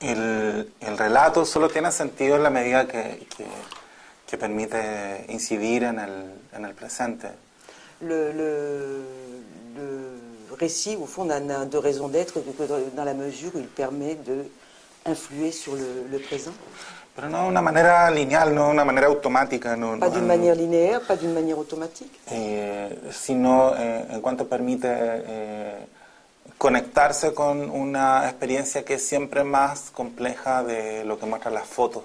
El, el relato solo tiene sentido en la medida que, que, que permite incidir en el, en el presente. Le, le, le récit, au fond, n'a de raison d'être que dans la mesure où il permet d'influer sur le, le présent. Pero no de una manera lineal, no de una manera automática, no, Pas no- d'une manière linéaire, pas d'une manière automatique, eh, sino eh, en cuanto permite eh, conectarse con una experiencia que es siempre más compleja de lo que muestran las fotos.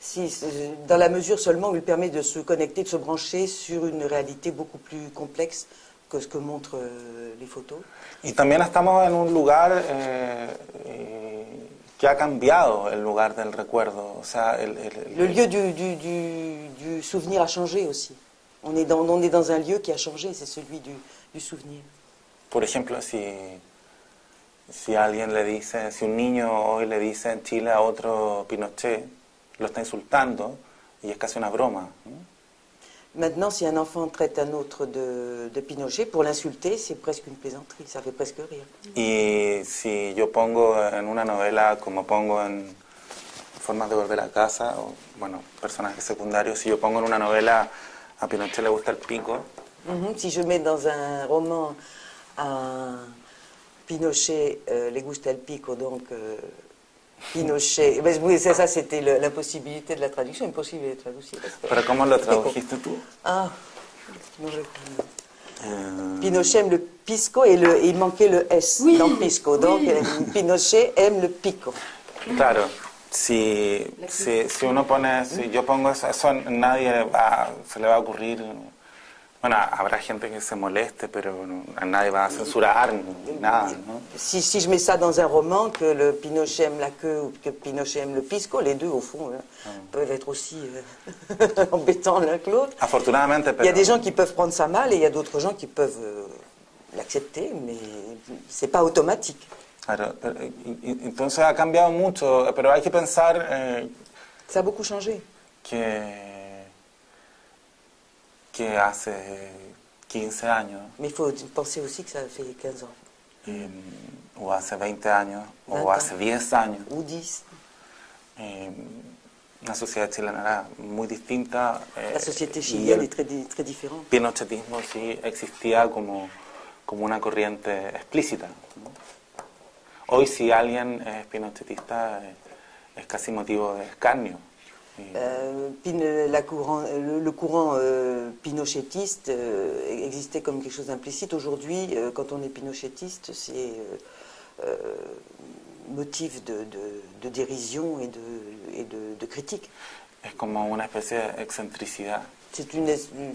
si, c'est- dans la mesure seulement où il permet de se connecter, de se brancher sur une réalité beaucoup plus complexe que ce que montrent euh, les photos. Y también estamos en un lugar eh, eh, que ha cambiado el lugar del recuerdo. O sea, el, el- Le lieu du, du, du- du souvenir a changé aussi. On est dans, on est dans un lieu qui a changé, c'est celui du, du souvenir. por ejemplo, si, si alguien le dice, si un niño hoy le dice en Chile a otro Pinochet, lo está insultando y es casi una broma. Maintenant, si un enfant traite un autre de, de Pinochet, pour l'insulter, c'est presque une plaisanterie, ça fait presque rire. Y si yo pongo en una novela, como pongo en Formas de volver a casa, o bueno, personajes secundarios, si yo pongo en una novela a Pinochet le gusta el pico, Mhm, Si je mets dans un roman un Pinochet, euh, Les Gusta el Pico, donc euh, Pinochet. eh ben, oui, c'est ça, c'était le- l'impossibilité de la traduction, impossible de traduire. pero ¿cómo lo tradujiste tú? Ah, non, je- Eh, Pinochet aime le pisco et, le, et il manquait le S Oui, dans pisco. Donc oui. euh, Pinochet aime le pico. Claro, si, si, si uno pone, si yo pongo eso, eso nadie va, se le va a ocurrir, bueno, habrá gente que se moleste, pero nadie va a censurar ni nada, ¿no? Si, si je mets ça dans un roman, que le Pinochet aime la queue ou que Pinochet aime le pisco, les deux, au fond, euh, peuvent être aussi euh, embêtants l'un que l'autre. Afortunadamente, Il y pero, a des gens qui peuvent prendre ça mal et il y a d'autres gens qui peuvent euh, l'accepter, mais c'est pas automatique. claro, pero- entonces ha cambiado mucho, pero hay que pensar eh, Ça a beaucoup changé. que, que hace 15 años, Mais il faut penser aussi que ça fait 15 ans, eh, o hace 20 años, o 20 hace 10 años, ou 10. eh, la sociedad chilena era muy distinta. eh, La société y chilienne el est très, di- très différente. pinochetismo sí existía como, como una corriente explícita. ¿no? Hoy si alguien es pinochetista eh, es casi motivo de escarnio. Euh, Pin- la courant- le, le courant euh, pinochetiste euh, existait comme quelque chose d'implicite. Aujourd'hui, euh, quand on est pinochetiste, c'est motif de, de- de dérision et de, et critique. es como una especie de excentricidad. C'est une,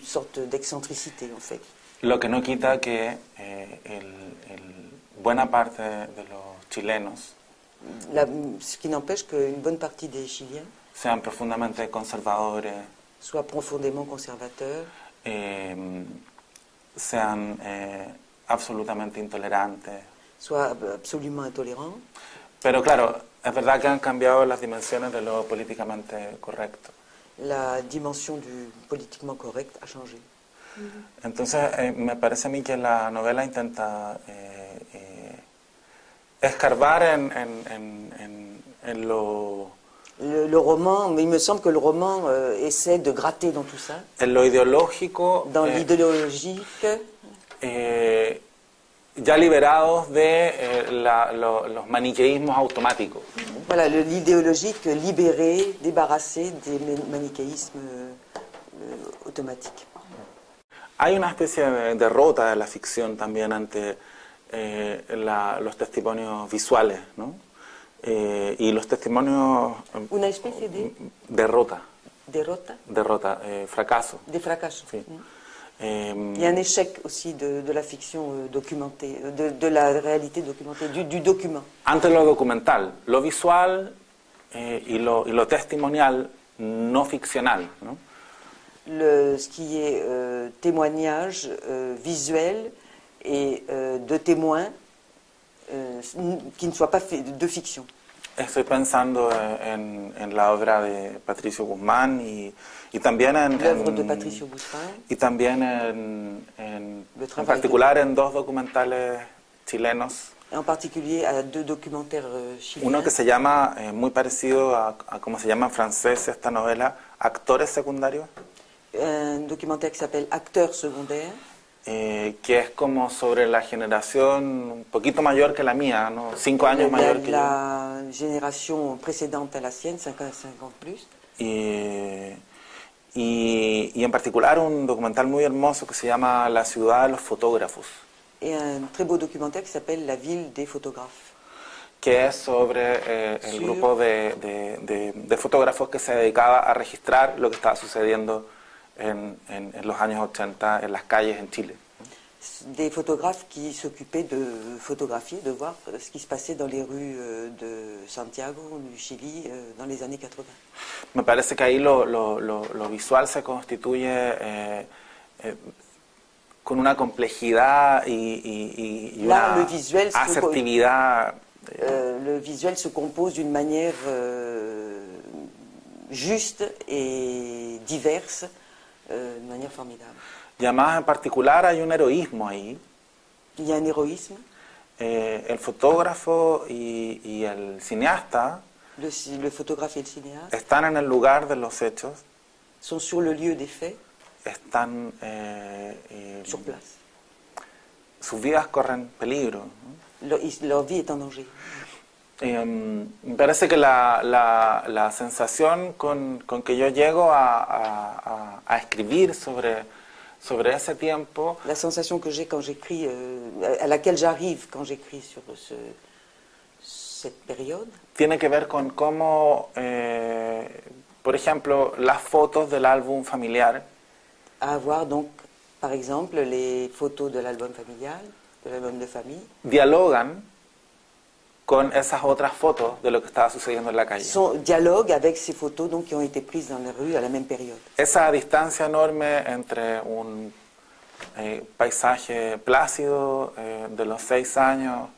sorte d'excentricité, en fait. Lo que no quita que eh, el- el- buena parte de los chilenos La- ce qui n'empêche qu'une bonne partie des Chiliens sean profundamente conservadores, soient profondément conservateurs, eh, sean eh, absolutamente intolerantes. soient absolument intolérants. Pero claro, es verdad que han cambiado las dimensiones de lo políticamente correcto. La dimension du politiquement correct a changé. Entonces, eh, me parece a mí que la novela intenta eh, eh, escarbar en- en- en- en lo, Le, le roman, mais il me semble que le roman euh, essaie de gratter dans tout ça, en lo ideológico, dans eh, l'idéologique, eh, ya liberados de eh, la- lo- los maniqueísmos automáticos. voilà, l'idéologique libéré, débarrassé des ma- manichéismes euh, automatiques. Hay una especie de derrota de la ficción también ante eh, la- los testimonios visuales, ¿no? Eh, y los testimonios... Una especie de Derrota, derrota, derrota, eh, fracaso. des fracasos. Sí. Mm. Il y a un échec aussi de, de la fiction euh, documentée, euh, de, de la réalité documentée, du, du document. Ante lo documental, lo visual eh, y, lo, y lo testimonial no ficcional, ¿no? Le, ce qui est euh, témoignage euh, visuel et euh, de témoins euh, qui ne soient pas fait- de fiction. Estoy pensando eh, en, en la obra de Patricio Guzmán y, y también en, L'œuvre en- de Patricio Guzmán, y también en, en- en particular en dos documentales chilenos en particulier à deux documentaires euh, chiliens. Uno que se llama, eh, muy parecido a, a cómo se llama en francés esta novela, Actores Secundarios, Un documentaire qui s'appelle Acteurs secondaires, eh, que es como sobre la generación un poquito mayor que la mía, ¿no? cinco años la, mayor que yo. la génération précédente à la sienne, 50 50 plus. Y, y, y en particular un documental muy hermoso que se llama La ciudad de los fotógrafos, Et un très beau documentaire qui s'appelle La ville des photographes, que es sobre eh, el Sí. grupo de, de- de- de fotógrafos que se dedicaba a registrar lo que estaba sucediendo en, en- en los años 80 en las calles en Chile. des photographes qui s'occupaient de photographier, de voir ce qui se passait dans les rues euh, de Santiago, du Chili, euh, dans les années 80. Me parece que ahí lo, lo- lo- lo visual se constituye eh, eh, con una complejidad y, y- y- Là, una visuel se asertividad. eh, Euh, le visuel se compose d'une manière euh, juste et diverse, euh, de manière formidable. y además en particular hay un heroísmo ahí. Il y a un héroïsme. Eh, el fotógrafo y, y el cineasta Le, ci- le photographe et le cinéaste están en el lugar de los hechos, sont sur le lieu des faits, están, eh, eh, sur place. sus vidas corren peligro. ¿no? Leur, ils- leur vie est en danger. Eh, me parece que la, la- la sensación con, con que yo llego a, a- a- a escribir sobre, sobre ese tiempo La sensation que j'ai quand j'écris, euh, à laquelle j'arrive quand j'écris sur ce- cette période, tiene que ver con cómo, eh, por ejemplo, las fotos del álbum familiar. À avoir donc, par exemple, les photos de l'album familial, de l'album de famille, dialogan con esas otras fotos de lo que estaba sucediendo en la calle. sont dialogue avec ces photos donc, qui ont été prises dans les rues à la même période. Esa distancia enorme entre un eh, paisaje plácido eh, de los seis años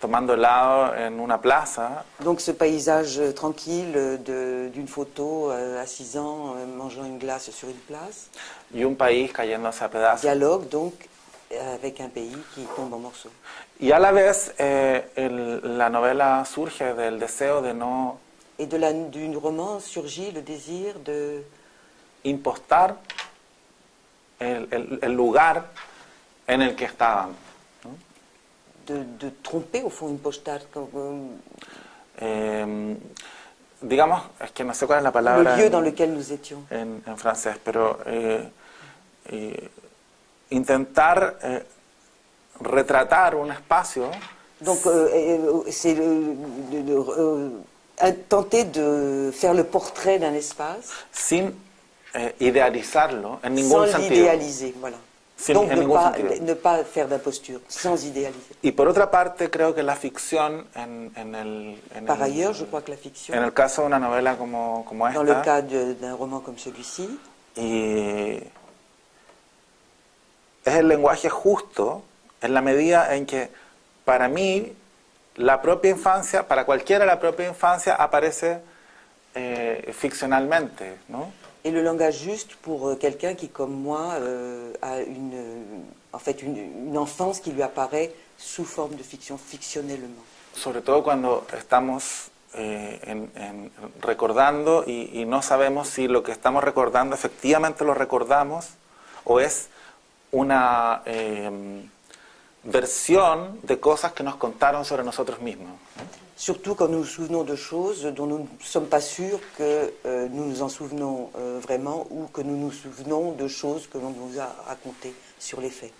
tomando helado en una plaza Donc ce paysage tranquille de- d'une photo euh, à 6 ans euh, mangeant une glace sur une place, y un país cayéndose a pedazos. dialogue donc avec un pays qui tombe en morceaux. Y a la vez eh, el- la novela surge del deseo de no Et de la, du roman surgit le désir de, impostar el, el- el lugar en el que estaban. de, de tromper au fond une postale, comme, euh, Eh, digamos, es que no sé cuál es la le palabra lieu en, dans lequel nous étions. en- en francés, pero eh, eh, intentar eh, retratar un espacio Donc euh, euh, c'est euh, tenter de faire le portrait d'un espace sin eh, idealizarlo en sans ningún sentido. l'idéaliser. Voilà. Sin- Donc en ne pas, ne pas faire d'imposture, sans idéaliser. Y por otra parte, creo que la ficción, en, en el, en Par el- ailleurs, je crois que la fiction, en el caso de una novela como, como dans le esta, cas d'un roman comme celui-ci, y es el lenguaje justo en la medida en que para mí la propia infancia, para cualquiera la propia infancia aparece eh, ficcionalmente, ¿no? est le langage juste pour euh, quelqu'un qui, comme moi, euh, a une, euh, en fait une, une enfance qui lui apparaît sous forme de fiction, fictionnellement. sobre todo cuando estamos eh, en- en- recordando y, y no sabemos si lo que estamos recordando efectivamente lo recordamos o es una eh, versión de cosas que nos contaron sobre nosotros mismos. Surtout quand nous nous souvenons de choses dont nous ne sommes pas sûrs que euh, nous nous en souvenons euh, vraiment ou que nous nous souvenons de choses que l'on nous a racontées sur les faits.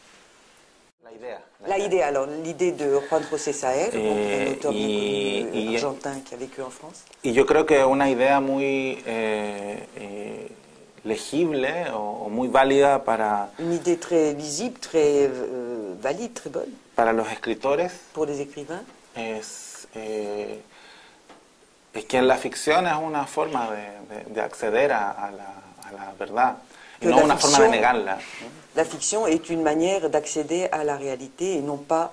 La idea. La idée, alors, l'idée de Juan José Saer, Eh, un auteur bien y- connu, euh, y- argentin qui a vécu en France. Y yo creo que una idea muy eh, eh, legible o, o muy válida para, Une idée très lisible, très euh, valide, très bonne para los escritores pour les écrivains. es, eh, es que la ficción es una forma de, de- de acceder a, a la, a la verdad y Que no una forma de negarla. La fiction est une manière d'accéder à la réalité et non pas,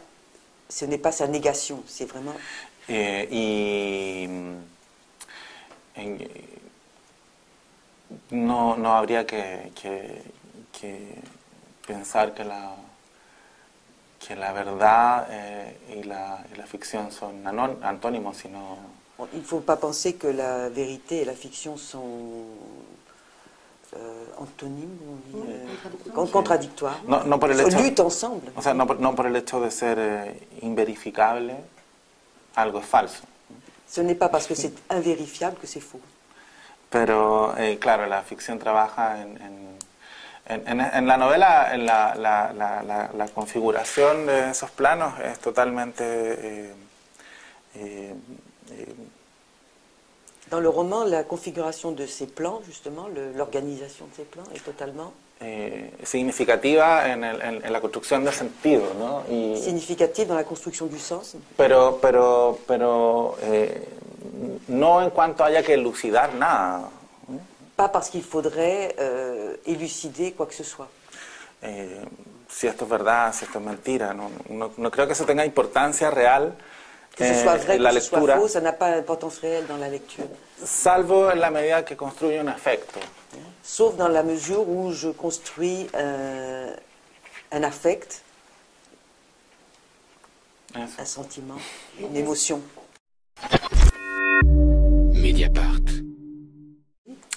ce n'est pas sa négation, c'est vraiment Eh, y en- no, no habría que, que- que pensar que la, que la verdad eh, y, la, y, la, ficción son antónimos, sino... Il ne faut pas penser que la vérité et la fiction sont euh, antonymes, on dit, euh, contradictoires. No, no por el hecho, luttent ensemble. O sea, no por, no por el hecho de ser eh, inverificable, algo es falso. Ce n'est pas parce que c'est invérifiable que c'est faux. Pero, eh, claro, la ficción trabaja en, en en, en, la novela, en la, la, la, la, configuración de esos planos es totalmente... Eh, eh, eh, Dans le roman, la configuration de ces plans, justement, l'organisation de ces plans est totalement... Eh, significativa en, el, en, en, la construcción de sentido, ¿no? Y, significative dans la construction du sens. Pero, pero, pero eh, no en cuanto haya que elucidar nada. Pas parce qu'il faudrait euh, élucider quoi que ce soit. Eh, si esto es verdad, si esto es mentira, no, no, no creo que eso tenga importancia real que ce soit vrai, que ce soit faux, ça n'a pas d'importance réelle dans la lecture. Salvo en la medida que construye un afecto. Sauf dans la mesure où je construis euh, un affect, Eso. un sentiment, une émotion.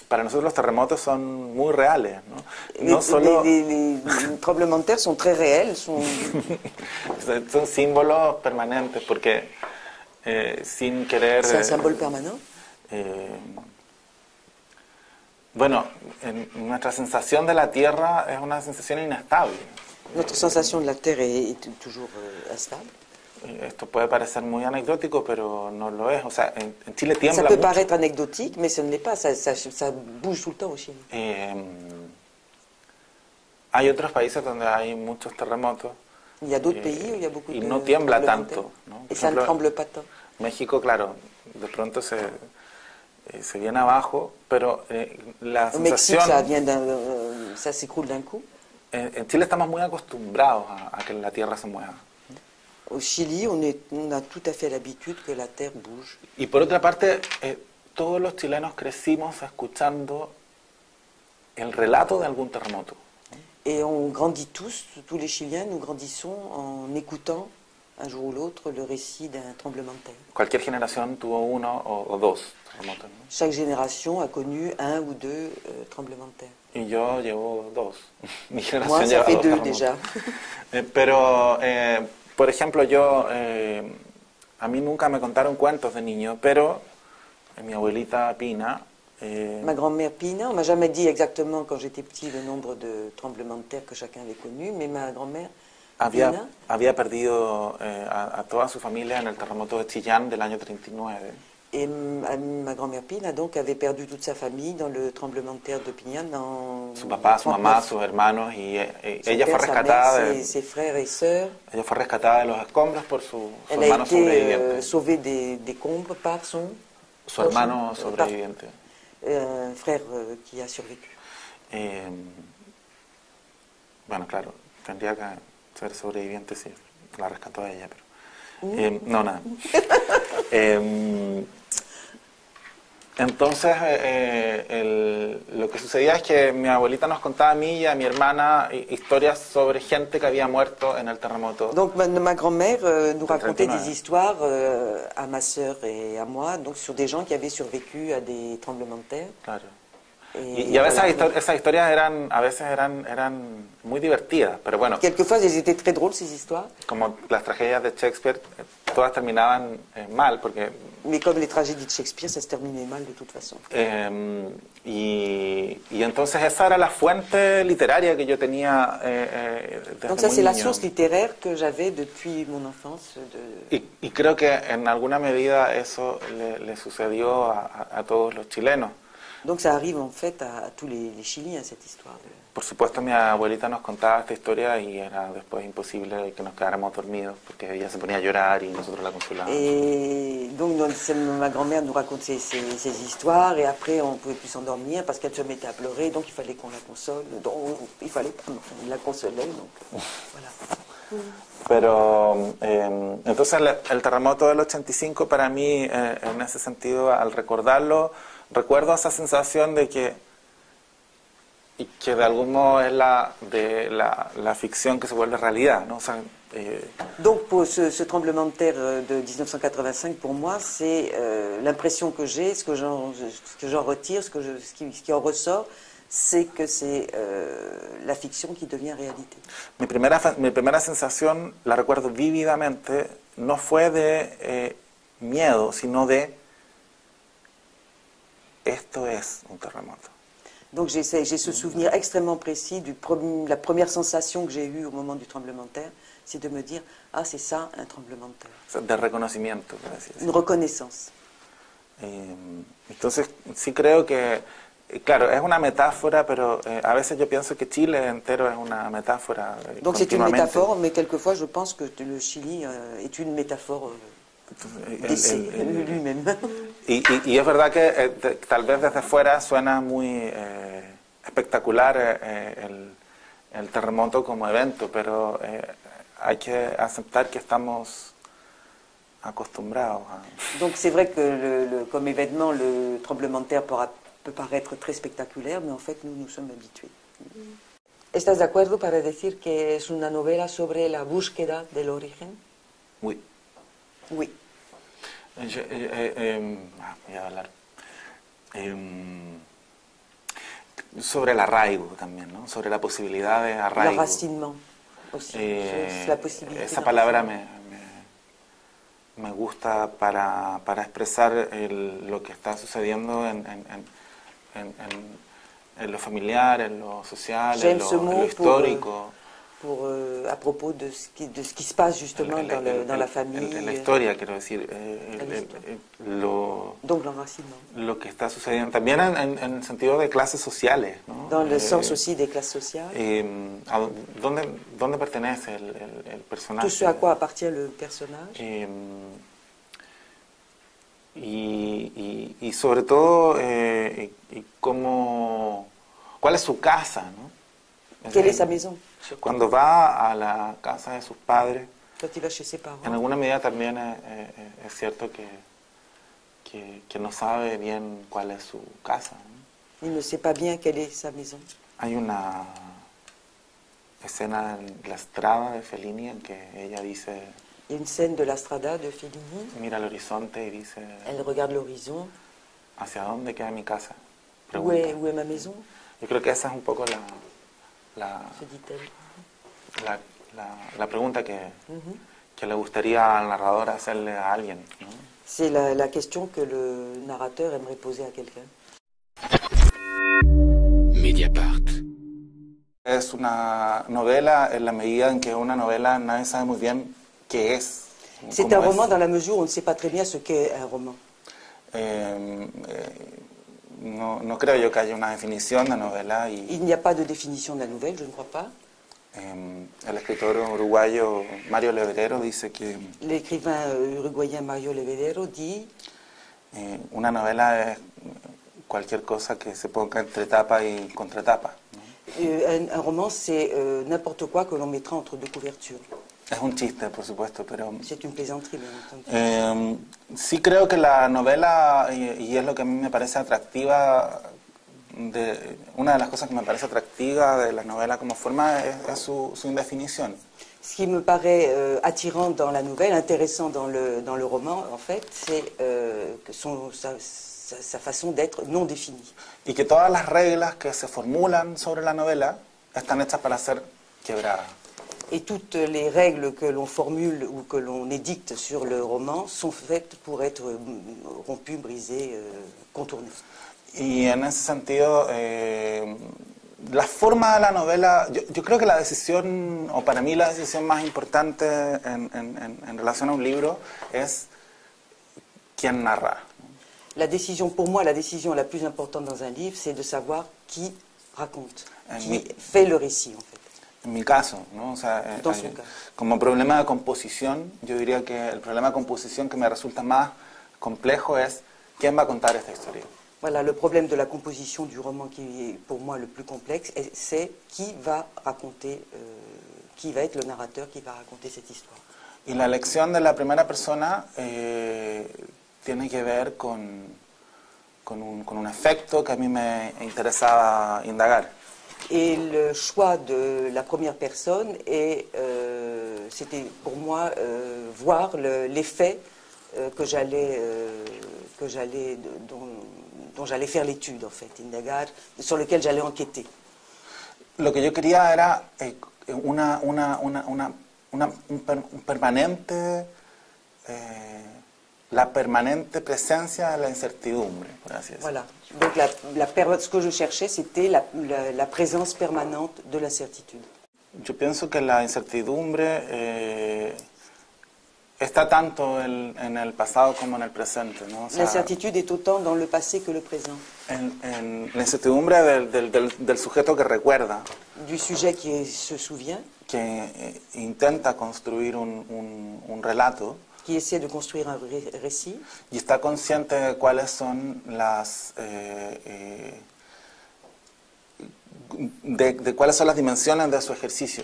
Para nosotros los terremotos son muy reales, ¿no? No solo... tremblements sont très réels, sont... son símbolos permanentes porque eh, sin querer... C'est un symbole permanent eh, bueno, en, nuestra sensación de la Tierra es una sensación inestable. Notre sensation de la est, est toujours euh, instable. Esto puede parecer muy anecdótico, pero no lo es. O sea, en, en Chile tiembla Ça peut mucho. paraître anecdotique, mais ce n'est pas. Ça, ça, ça, bouge tout le temps au Chili. Eh, hay otros países donde hay muchos terremotos. Il y a d'autres pays où il y a beaucoup y de no tiembla tanto. ¿no? Et ça ne tremble pas tant. México, claro, de pronto se, eh, se viene abajo, pero eh, la sensación... d'un, euh, ça s'écroule d'un coup. En, en Chile estamos muy acostumbrados a, a que la Tierra se mueva. Au Chili, on, est, on a tout à fait l'habitude que la terre bouge. Y por otra parte, eh, todos los chilenos crecimos escuchando el relato de algún terremoto. Et on grandit tous, tous les Chiliens, nous grandissons en écoutant un jour ou l'autre le récit d'un tremblement de terre. Cualquier generación tuvo uno o, o dos terremotos. ¿no? Chaque génération a connu un ou deux euh, tremblements de terre. Y yo llevo dos. Mi generación Moi, ça lleva fait dos deux terremotos. déjà. Eh, pero, eh, por ejemplo, yo, eh, a mí nunca me contaron cuentos de niño, pero eh, mi abuelita Pina, eh, Ma grand-mère Pina, on m'a jamais dit exactement quand j'étais petit le nombre de tremblements de terre que chacun avait connu, mais ma grand-mère había, Pina había perdido eh, a, a toda su familia en el terremoto de Chillán del año 39. Et ma, grand-mère Pina donc avait perdu toute sa famille dans le tremblement de terre de Pignan en Su papá, su 39. mamá, sus hermanos, y Son ella fue père, sa rescatada mère, de, ses, ses frères et sœurs. ella fue rescatada de los escombros por su, su Elle a été euh, sauvée des par son su hermano par- sobreviviente. euh, un frère euh, qui a survécu. Bueno, claro, tendría que ser sobreviviente si la rescató ella, pero... no, nada. Eh, entonces, eh, el- lo que sucedía es que mi abuelita nos contaba a mí y a mi hermana hi- historias sobre gente que había muerto en el terremoto. Donc ma, ma grand-mère euh, nous racontait 39. des histoires euh, à ma sœur et à moi, donc sur des gens qui avaient survécu à des tremblements de terre. Claro. Y, y a veces esas historias eran, a veces eran, eran muy divertidas, pero bueno, Quelquefois, elles étaient très drôles ces histoires, como las tragedias de Shakespeare, eh, todas terminaban eh, mal, porque mais comme les tragédies de Shakespeare, ça se terminait mal de toute façon. Eh, y, y entonces esa era la fuente literaria que yo tenía eh, eh, desde Donc ça, c'est la source littéraire que j'avais depuis mon enfance. De... Y, y creo que en alguna medida eso le, le sucedió a, a- a todos los chilenos. Donc ça arrive en fait à, à tous les, les Chiliens, cette histoire. De... Por supuesto, mi abuelita nos contaba esta historia y era después imposible que nos quedáramos dormidos porque ella se ponía a llorar y nosotros la consolábamos. Et donc c'est- ma grand-mère nous raconte ces, ces- histoires et après on pouvait plus s'endormir parce qu'elle se mettait à pleurer, donc il fallait qu'on la console. Donc, il fallait pas, la consolait, donc voilà. Pero eh, entonces el, el terremoto del 85 para mí, eh, en ese sentido, al recordarlo, recuerdo esa sensación de que, y que de algún modo es la, de la, la ficción que se vuelve realidad, ¿no? O sea, Eh, Donc pour ce, ce tremblement de terre de 1985, pour moi, c'est euh, l'impression que j'ai, ce que j'en que retire, ce, que je- ce, qui, ce qui en ressort, c'est que c'est euh, la fiction qui devient réalité. mi, primera, mi primera sensación, la recuerdo vívidamente, no fue de eh, miedo, sino de esto es un terremoto. Donc j'ai ce souvenir extrêmement précis de la première sensation que j'ai eue au moment du tremblement de terre, c'est de me dire ah c'est ça un tremblement de terre, de reconocimiento, une reconnaissance. Eh, entonces, sí creo que, eh, claro, es una metáfora, pero eh, a veces yo pienso que Chile entero es una metáfora. eh, Donc c'est une métaphore, mais quelquefois je pense que le Chili euh, est une métaphore euh, lui-même. Y, y- y es verdad que eh, te- tal vez desde fuera suena muy eh, espectacular eh, el, el terremoto como evento, pero eh, hay que aceptar que estamos acostumbrados a... Donc c'est vrai que le- le- comme événement, le tremblement de terre pourra- peut paraître très spectaculaire, mais en fait nous nous sommes habitués. ¿Estás de acuerdo para decir que es una novela sobre la búsqueda del origen? Uy, Oui. Eh, yo- eh, eh, em, ah, voy a hablar. Em, sobre el arraigo también, ¿no? Sobre la posibilidad de arraigo. racinement aussi. Eh, esa palabra me, me, me gusta para, para expresar el- lo que está sucediendo en, en, en, en- lo familiar, en lo social, en lo, en histórico, pour, euh, à propos de ce, qui, de ce qui se passe justement en, dans, le- dans la en- famille. en la historia, quiero decir, eh, La el- el- el- lo, Donc l'enracinement. lo que está sucediendo, también en, en- en el sentido de clases sociales. ¿no? Dans le Eh, sens aussi des classes sociales. eh, ¿a dónde, ¿Dónde pertenece el, el- el personaje? Tout ce à quoi appartient le personnage. Eh, y, y- y sobre todo, eh, y, y cómo, ¿cuál es su casa? ¿no? Est sa maison Cuando va a la casa de sus padres, en alguna medida también es, es- es cierto que, que, que no sabe bien cuál es su casa. Il ne sait pas bien quelle est sa maison. Hay una escena en La Estrada de Fellini en que ella dice, Il y a une scène de la Strada de Fellini. mira al horizonte y dice, Elle regarde l'horizon. ¿hacia dónde queda mi casa? Où est, Pregunta. où est ma maison Yo creo que esa es un poco la, la, la, la- la pregunta que, que le gustaría al narrador hacerle a alguien. ¿no? C'est la, la question que le narrateur aimerait poser à quelqu'un. Mediapart. Es una novela en la medida en que una novela nadie sabe muy bien qué es. C'est un es. roman dans la mesure où on ne sait pas très bien ce qu'est un roman. Eh, eh, no, no creo yo que haya una definición de novela y Il n'y a pas de définition de la nouvelle, je ne crois pas. eh, el escritor uruguayo Mario Leverero dice que L'écrivain euh, uruguayen Mario Levedero dit eh, una novela es cualquier cosa que se ponga entre tapa y contratapa. ¿no? euh, un, un roman, c'est euh, n'importe quoi que l'on mettra entre deux couvertures. Es un chiste, por supuesto, pero eh, sí creo que la novela, y, y es lo que a mí me parece atractiva, de, una de las cosas que me parece atractiva de la novela como forma es, es su, su indefinición. Ce qui me paraît euh, attirant dans la nouvelle, intéressant dans le, dans le roman, en fait, c'est euh, son, sa- sa façon d'être non définie. Y que todas las reglas que se formulan sobre la novela están hechas para ser quebradas. Et toutes les règles que l'on formule ou que l'on édicte sur le roman sont faites pour être euh, rompues, brisées, euh, contournées. Y en ese sentido, eh, la forma de la novela, yo, yo creo que la decisión, o para mí la decisión más importante en, en- en- relación a un libro es quién narra. La décision, pour moi, la décision la plus importante dans un livre, c'est de savoir qui raconte, qui fait le récit, en fait. En mi caso, ¿no? O sea, eh, eh, como problema de composición, yo diría que el problema de composición que me resulta más complejo es quién va a contar esta historia. Voilà, le problème de la composition du roman qui est pour moi le plus complexe, c'est qui va raconter, euh, qui va être le narrateur qui va raconter cette histoire. Y la elección de la primera persona eh, tiene que ver con, con, un, con un efecto que a mí me interesaba indagar. Et le choix de la première personne, euh, c'était pour moi euh, voir le- l'effet euh, que j'allais, que dont, j'allais faire l'étude en fait, indagar, sur lequel j'allais enquêter. Lo que yo quería era eh, una, una, una, una, un permanente, eh, la permanente presencia de la incertidumbre, por así decirlo. Voilà. Donc la, la per- ce que je cherchais, c'était la, la- la présence permanente de l'incertitude. Yo pienso que la incertidumbre eh, está tanto en, en el pasado como en el presente, ¿no? O sea, L'incertitude est autant dans le passé que le présent. en, en la incertidumbre del, del- del- del sujeto que recuerda, Du sujet qui se souvient, que eh, intenta construir un, un- un relato qui essaie de construire un ré- récit, y está consciente de cuáles son las eh, eh, de, de cuáles son las dimensiones de su ejercicio.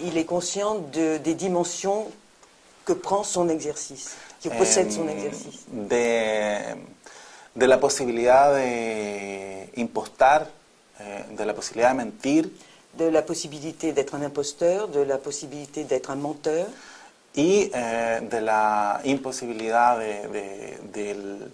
Il est conscient de- des dimensions que prend son exercice, que possède son exercice. de, de la posibilidad de impostar, eh, de la posibilidad de mentir. De la possibilité d'être un imposteur, de la possibilité d'être un menteur, y eh, de la imposibilidad de- de- del,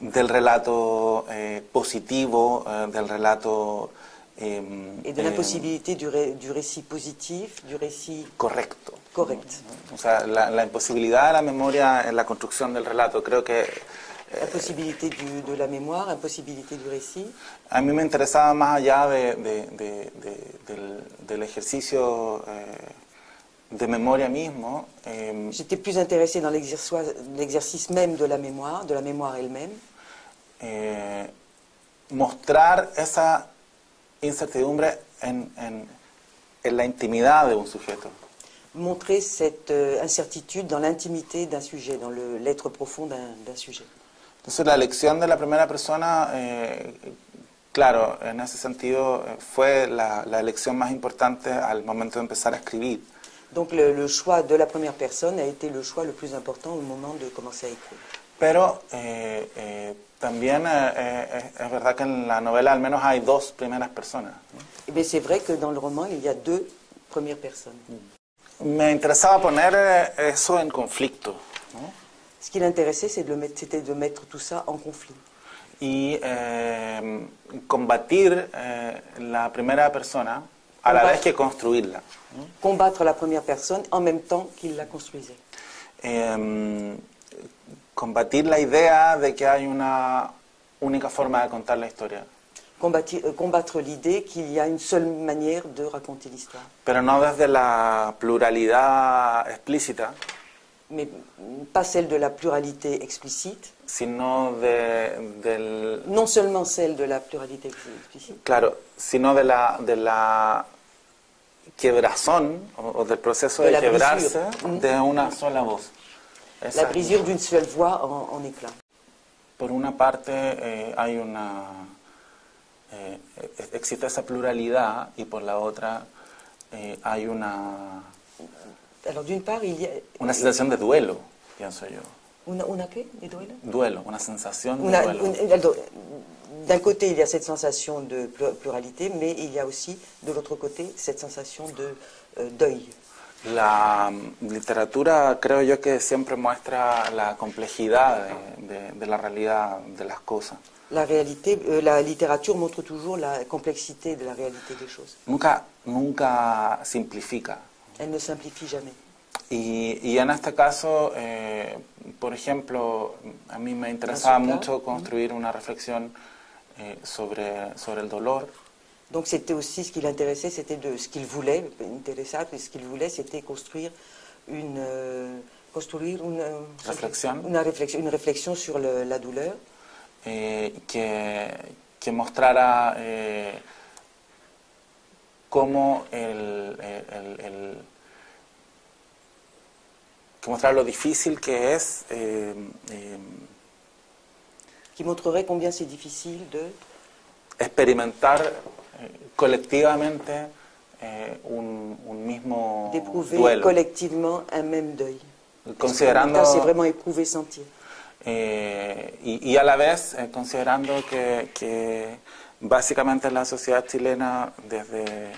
del relato eh, positivo, eh, del relato em, et de em, l'impossibilité du, ré- du récit positif, du récit correcto. correct. O sea, la, la imposibilidad de la memoria en la construcción del relato. Creo que La possibilité du- de la mémoire, impossibilité du récit. a mí me interesaba más allá de- del, del ejercicio eh, de memoria mismo, em, J'étais plus intéressée dans l'exercice même de la mémoire, de la mémoire elle-même, eh, mostrar esa incertidumbre en, en- en la intimidad de un sujeto. montrer cette euh, incertitude dans l'intimité d'un sujet, dans le- l'être profond d'un d'un sujet. Entonces la elección de la primera persona, eh, claro, en ese sentido eh, fue la, la elección más importante al momento de empezar a escribir. Donc le, le choix de la première personne a été le choix le plus important au moment de commencer à écrire. Pero eh, eh, también eh, eh, es verdad que en la novela al menos hay dos primeras personas. ¿no? Bien c'est vrai que dans le roman, il y a deux premières personnes. Me interesaba poner eh, eso en conflicto ¿no? Ce qui l'intéressait, de c'était de mettre tout ça en conflit. y eh, combatir eh, la primera persona a la vez que construirla. Combattre la première personne en même temps qu'il la construisait. Eh, combatir la idea de que hay una única forma de contar la historia, Combatti- euh, combattre l'idée qu'il y a une seule manière de raconter l'histoire. pero no desde la pluralidad explícita, Mais pas celle de la pluralité explicite, sino de, del, non seulement celle de la pluralité explicite, claro, sino de la, de la quebrazón o, o del proceso De de, quebrarse brisure. de una sola voz. Esa- la brisure d'une seule voix en, en éclat. Por una parte eh, hay una eh, existe esa pluralidad y por la otra eh, hay una Alors d'une part, il y a una sensación de duelo, pienso yo. una, una qué, des duels Duelo, una sensación de Una- duelo. alors, D'un côté, il y a cette sensation de plu- pluralité, mais il y a aussi, de l'autre côté, cette sensation de euh, deuil. La mm, literatura creo yo que siempre muestra la complejidad de, de- de la realidad de las cosas. La réalité, euh, la littérature montre toujours la complexité de la réalité des choses. Nunca, nunca simplifica. Elle ne simplifie jamais. Y, y en este caso, eh, por ejemplo, a mí me interesaba mucho construir una reflexión eh, sobre, sobre el dolor, Donc c'était aussi ce qui l'intéressait, c'était de ce qu'il voulait, intéressant, mais ce qu'il voulait, c'était construire une, euh, construire une, euh, Réflexion. une réflexion, une réflexion sur le- la douleur, eh, que, que mostrara eh, cómo el, el- el- que mostrara lo difícil que es eh, eh, qui montrerait combien c'est difficile de experimentar eh, colectivamente eh, un, un mismo d'éprouver duelo, collectivement un même deuil. considerando C'est vraiment éprouver, sentir. y, y a la vez considerando que, que básicamente la sociedad chilena desde eh,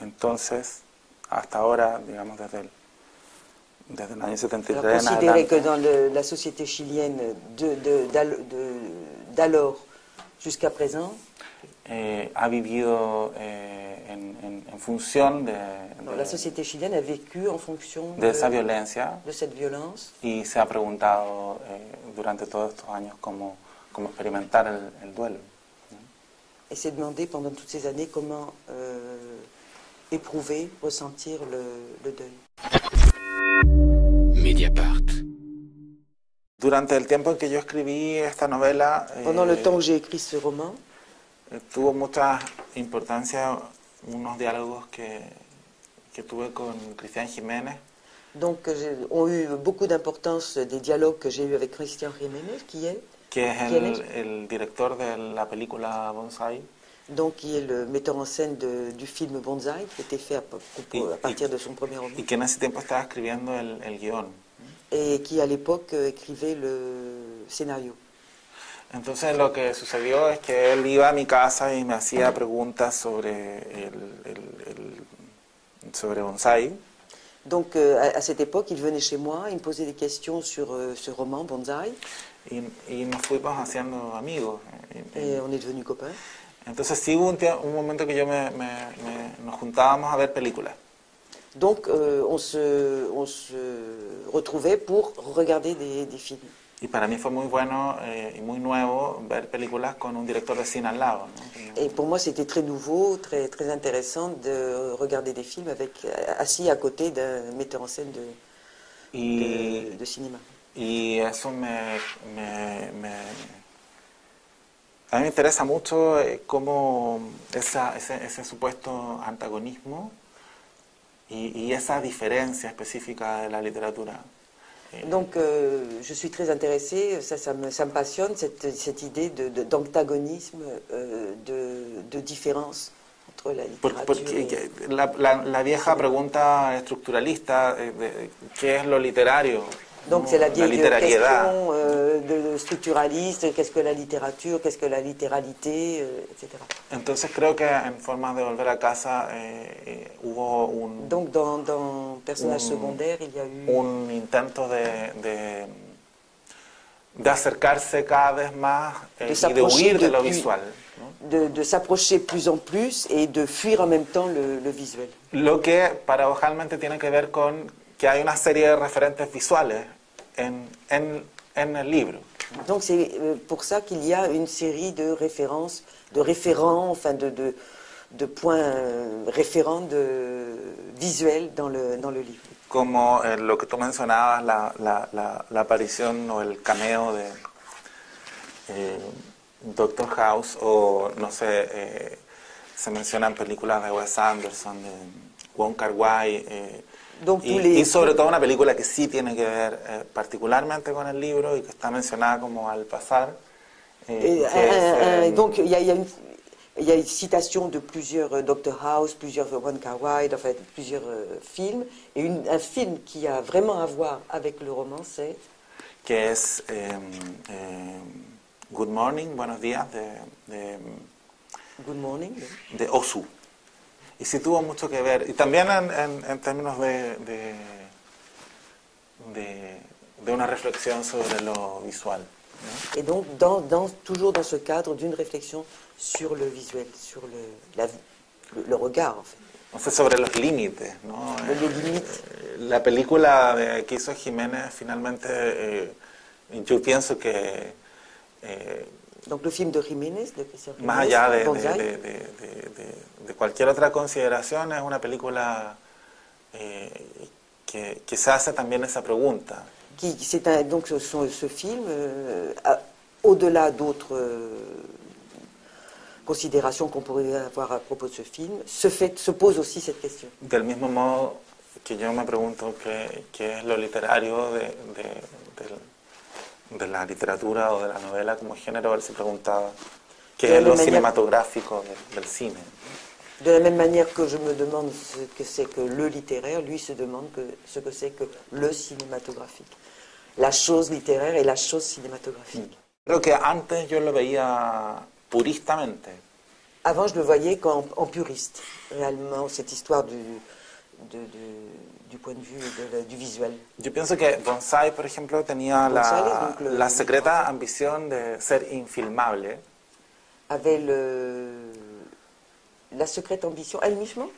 entonces hasta ahora, digamos desde el, desde el año 73 Alors, en adelante, que dans le- la société chilienne de- de- d'al- de- d'alors jusqu'à présent, eh, ha vivido eh, en, en- en función de, la de- société chilienne a vécu en fonction de esa violencia. de cette violence y se ha preguntado eh, durante todos estos años cómo, cómo experimentar el, el duelo. Et s'est demandé pendant toutes ces années comment euh, éprouver, ressentir le, le deuil. Mediapart. Durante el tiempo en que yo escribí esta novela, eh, Pendant le temps où j'ai écrit ce roman, eh, tuvo mucha importancia unos diálogos que, que tuve con Cristian Jiménez, donc, j'ai- ont eu beaucoup d'importance des dialogues que j'ai eus avec Christian Jiménez, qui est, que es ¿Quién el, el director de la película Bonsai. donc, qui est le metteur en scène de- du film Bonzai, qui été fait à, Et- à partir de son premier roman, y que en ese tiempo estaba escribiendo el, el guion. et qui à l'époque euh, écrivait le scénario. Entonces lo que sucedió es que él iba a mi casa y me hacía preguntas sobre el, el- el- sobre bonsai Donc euh, à, à cette époque, il venait chez moi, il me posait des questions sur euh, ce roman Bonzai, y, y nos fuimos haciendo amigos. Y- y- et on est devenus copains. entonces sí hubo un, un momento que yo me, me- me- nos juntábamos a ver películas. Donc euh, on, se, on se retrouvait pour regarder des, des films. Y para mí fue muy bueno eh, y muy nuevo ver películas con un director de cine al lado. ¿no? Et pour moi, c'était très nouveau, très, très intéressant de regarder des films avec, assis à côté d'un metteur en scène de, Y, de, de cinéma. y eso me, me- me- A mí me interesa mucho eh, cómo esa- ese, ese supuesto antagonismo y, y esa diferencia específica de la literatura. Donc, euh, je suis très intéressée, ça, ça, me, ça me passionne, cette, cette idée de- de- d'antagonisme, euh, de, de différence entre la por- littérature porque la, la- la vieja pregunta estructuralista, eh, de, ¿qué es lo literario? Donc, c'est la vieille literariedad. question euh, de structuraliste, qu'est-ce que la littérature, qu'est-ce que la littéralité, euh, etc. Entonces creo que en formas de volver a casa eh, eh, hubo un, Donc, dans, dans Personnage Mm. secondaire, il y a eu... un intento de, de, de acercarse cada vez más eh, De y de huir de de lo plus- visual. ¿no? de, de s'approcher plus en plus et de fuir en même temps le, le visuel. Lo que paradojalmente tiene que ver con que hay una serie de referentes visuales en, en, libro. Donc c'est euh, pour ça qu'il y a une série de références, de référents, enfin de, de, de points euh, référents de, visuels dans le, dans le livre. Como eh, lo que tú mencionabas, la, la, la, la aparición o el cameo de eh, Doctor House, o no sé, eh, se mencionan películas de Wes Anderson, de Wong Kar Wai, eh, y, y sobre todo una película que sí tiene que ver eh, particularmente con el libro y que está mencionada como al pasar. eh, un- es, un- eh, donc il y y y a une citation de plusieurs euh, Dr House, plusieurs One Kar Wai, enfin plusieurs euh, films, et une- un film qui a vraiment à voir avec le roman, c'est que es eh, eh, Good Morning, Buenos Días, de, de, Good Morning. de Osu. Y sí tuvo mucho que ver, y también en, en- en términos de, de, de- de una reflexión sobre lo visual. ¿no? Et donc, dans, dans- toujours dans ce cadre d'une réflexion sur le visuel, sur le, la- le, le regard, en fait. Sobre los límites. ¿no? Eh, La película de, que hizo Jiménez, finalmente, eh, yo pienso que eh, Donc, le film de Jiménez, de Christian más Jiménez, allá de, de- de- de- cualquier otra consideración, es una película eh, que, que se hace también esa pregunta. qui, un, donc ce, ce- film, euh, au-delà d'autres euh, considérations qu'on pourrait avoir à propos de ce film, se, fait, se pose aussi cette question. Del mismo modo que yo me pregunto qué, qué es lo literario de, de- la literatura o de la novela como género, él se preguntaba qué De es lo manera- cinematográfico del, del cine. De la même manière que je me demande ce que c'est que le littéraire, lui se demande que, ce que c'est que le cinématographique. La chose littéraire et la chose cinématographique. Creo que antes yo lo veía puristamente. Avant, je le voyais qu'en en puriste, réellement, cette histoire du, de, de, du point de vue de, du visuel. Yo pienso que Bonsai, por ejemplo, tenía la, le- la secreta ambición de ser infilmable. Avait le, la secrète ambition, el mismo,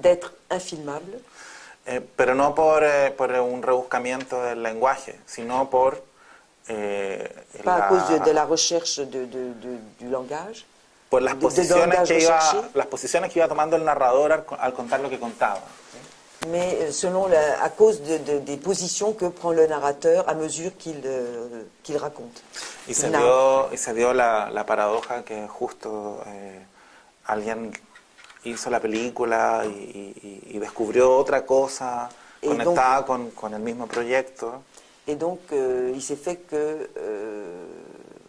d'être infilmable, Eh, pero no por, eh, por un rebuscamiento del lenguaje, sino por eh, pas la- à cause de, de la recherche de, de- de- du langage, por las posiciones que iba las posiciones que iba tomando el narrador al, al contar lo que contaba. mais euh, selon la, à cause de- de- des positions que prend le narrateur à mesure qu'il euh, qu'il raconte. Y se dio, y se dio la, la paradoja que justo eh, alguien hizo la película y, y- y descubrió otra cosa conectada con, con el mismo proyecto. Et donc, euh, il s'est fait que euh,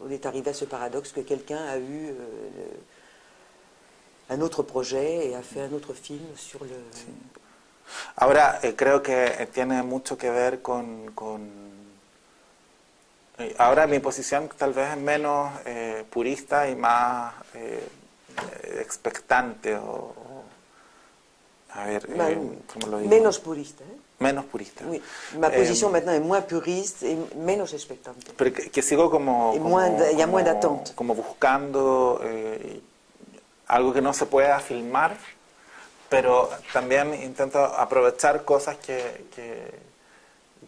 on est arrivé à ce paradoxe que quelqu'un a eu euh, un autre projet et a fait un autre film sur le. Ahora, eh, creo que eh, tiene mucho que ver con... con- eh, ahora mi posición tal vez es menos eh, purista y más eh, eh, expectante o... o- a ver, eh, Ben, ¿cómo lo digo? menos puriste. hein. Menos purista. Oui. Ma Eh, position maintenant est moins puriste et menos expectante. Pero que, que sigo como, Y como, moins de- y a como- moins d'attente. como buscando eh, algo que no se pueda filmar, pero también intento aprovechar cosas que, que,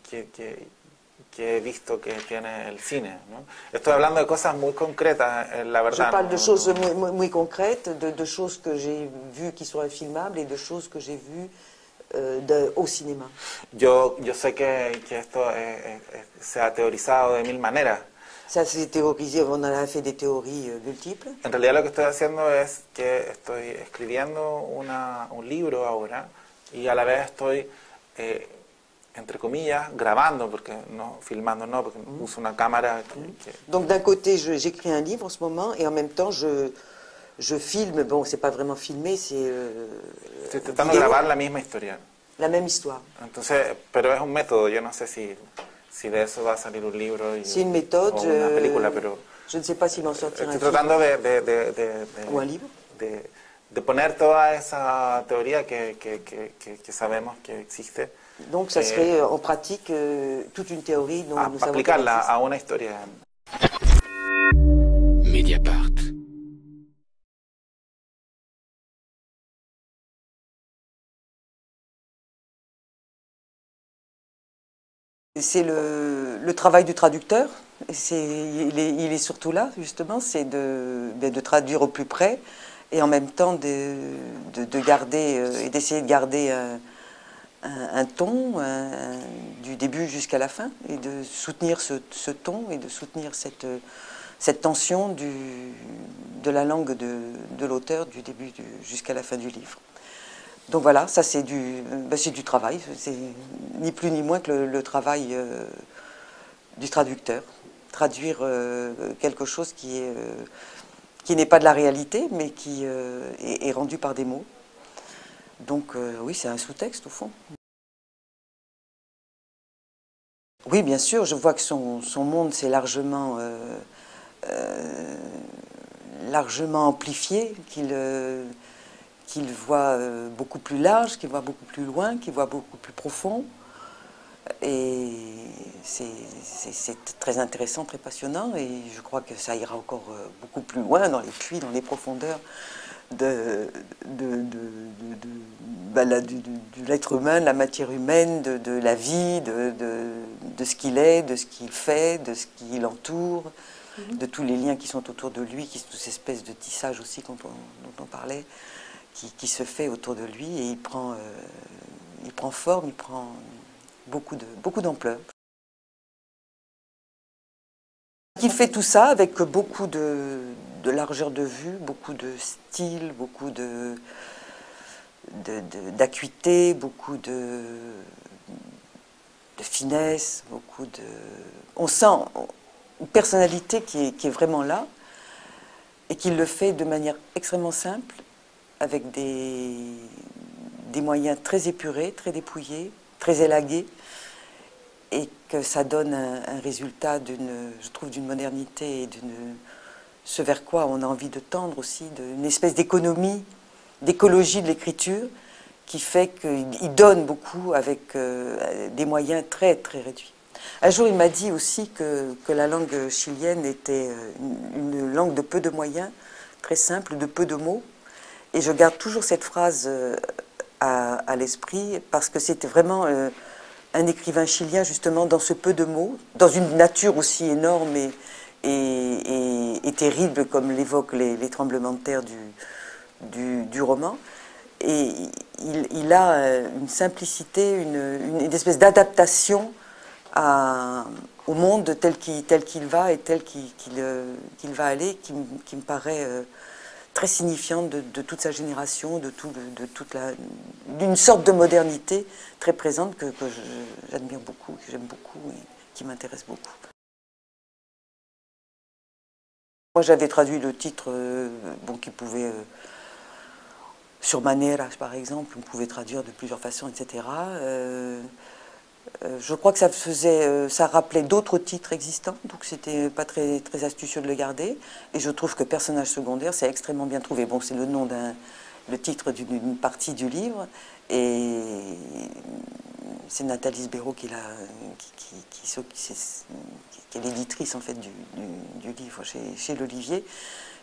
que, que- que he visto que tiene el cine. ¿no? Estoy hablando de cosas muy concretas, eh, la Je verdad. parle de choses muy, muy- muy concrètes, de, de choses que j'ai vues qui sont infilmables et de choses que j'ai vues de- au. Yo, yo sé que, que esto eh, eh, se ha teorizado de mil maneras. Ça s'est théorisé, on a fait des théories multiples. En realidad lo que estoy haciendo es que estoy escribiendo una- un libro ahora y a la vez estoy, eh, entre comillas, grabando, porque no filmando no, porque uso una cámara que, que- Donc d'un côté, j'écris un livre en ce moment et en même temps, je, je filme. Bon, c'est pas vraiment filmé, c'est euh, estoy tratando de grabar la misma historia. la même histoire. Entonces, pero es un método, yo no sé si, si de eso va a salir un libro y, C'est une méthode. o una euh, película, pero je ne sais pas s'il en sortira estoy un film. tratando de, de, de, de- de- O un libro. de- de poner toda esa teoría que, que, que, que- que sabemos que existe Donc ça Eh, serait euh, en pratique euh, toute une théorie dont a nous savons aplicarla a una historia. Mediapart. C'est le, travail du traducteur. Il, est, surtout là, justement, c'est de, ben, de traduire au plus près et en même temps euh, d'essayer de garder un, un- ton un- du début jusqu'à la fin et de soutenir ce, ton et de soutenir cette, tension de la langue de, l'auteur du début jusqu'à la fin du livre. Donc voilà, ça c'est du, ben, du travail, c'est ni plus ni moins que le, travail euh, du traducteur. Traduire euh, quelque chose euh, qui n'est pas de la réalité, mais qui est, rendu par des mots. Donc oui, c'est un sous-texte au fond. Oui, bien sûr, je vois que son, monde s'est largement, amplifié, qu'il voit euh, beaucoup plus large, qu'il voit beaucoup plus loin, qu'il voit beaucoup plus profond. Et c'est très intéressant, très passionnant, et je crois que ça ira encore euh, beaucoup plus loin dans les puits, dans les profondeurs de, de, de- de- de- bah, la- du- du- de l'être humain, de la matière humaine, de, de la vie, de, ce qu'il est, de ce qu'il fait, de ce qui l'entoure, de tous les liens qui sont autour de lui, qui sont cette espèce de tissage aussi dont on, dont on parlait, qui, se fait autour de lui, et il prend, euh, il prend forme, il prend beaucoup de beaucoup d'ampleur. Il fait tout ça avec beaucoup de, de largeur de vue, beaucoup de style, beaucoup de- d'acuité, beaucoup de, de finesse, beaucoup de. On sent une personnalité qui est, qui est vraiment là et qu'il le fait de manière extrêmement simple, avec des, des moyens très épurés, très dépouillés, très élagués, et que ça donne un, résultat je trouve, d'une modernité et d'une, ce vers quoi on a envie de tendre aussi, d'une espèce d'économie, d'écologie de l'écriture, qui fait qu'il donne beaucoup avec euh, des moyens très très réduits. Un jour, il m'a dit aussi que, que, la langue chilienne était euh, une, langue de peu de moyens, très simple, de peu de mots. Et je garde toujours cette phrase euh, à, l'esprit parce que c'était vraiment un écrivain chilien, justement, dans ce peu de mots, dans une nature aussi énorme et, terrible comme l'évoquent les, les, tremblements de terre du, roman. Et il, a euh, une simplicité, une, espèce d'adaptation au monde tel qu'il va et tel qu'il euh, va aller, qui, me paraît euh, très signifiante de, toute sa génération, de, tout, de, de toute la, d'une sorte de modernité très présente que, j'admire beaucoup, que j'aime beaucoup et qui m'intéresse beaucoup. Moi, j'avais traduit le titre, euh, bon, qui pouvait, euh, sur Maneras par exemple, on pouvait traduire de plusieurs façons, etc. je crois que ça faisait, euh, ça rappelait d'autres titres existants, donc c'était pas très, astucieux de le garder. Et je trouve que personnage secondaire, c'est extrêmement bien trouvé. Bon, c'est le nom d'un, le titre d'une partie du livre, et c'est Nathalie Sbéro qui, est l'éditrice en fait du livre chez, chez l'Olivier,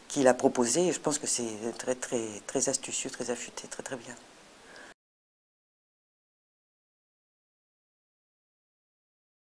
qui l'a proposé. Et je pense que c'est très, très, très astucieux, très affûté, très, très bien.